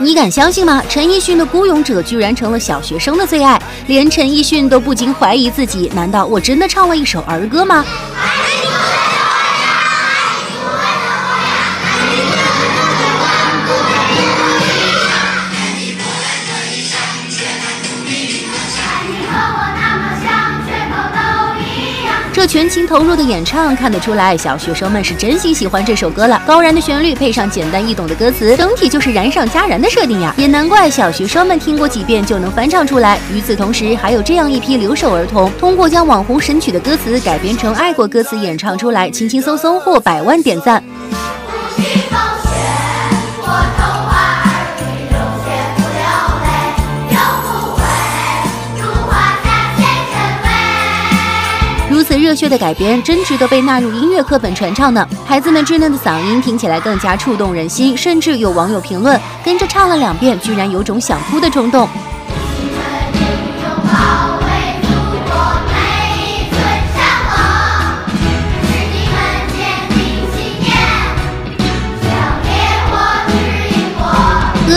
你敢相信吗？陈奕迅的《孤勇者》居然成了小学生的最爱，连陈奕迅都不禁怀疑自己：难道我真的唱了一首儿歌吗？全情投入的演唱看得出来，小学生们是真心喜欢这首歌了。高燃的旋律配上简单易懂的歌词，整体就是燃上加燃的设定呀！也难怪小学生们听过几遍就能翻唱出来。与此同时，还有这样一批留守儿童，通过将网红神曲的歌词改编成爱国歌词演唱出来，轻轻松松获百万点赞。热血的改编，真值得被纳入音乐课本传唱呢。孩子们稚嫩的嗓音听起来更加触动人心，甚至有网友评论，跟着唱了两遍，居然有种想哭的冲动。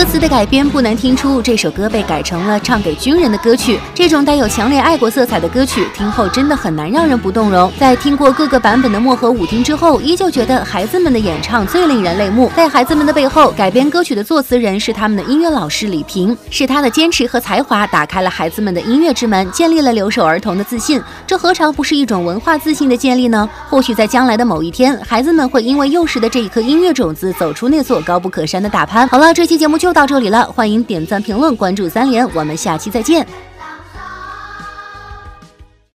歌词的改编不难听出，这首歌被改成了唱给军人的歌曲。这种带有强烈爱国色彩的歌曲，听后真的很难让人不动容。在听过各个版本的漠河舞厅之后，依旧觉得孩子们的演唱最令人泪目。在孩子们的背后，改编歌曲的作词人是他们的音乐老师李平，是他的坚持和才华打开了孩子们的音乐之门，建立了留守儿童的自信。这何尝不是一种文化自信的建立呢？或许在将来的某一天，孩子们会因为幼时的这一颗音乐种子，走出那座高不可攀的大攀。好了，这期节目就。就到这里了，欢迎点赞、评论、关注三连，我们下期再见。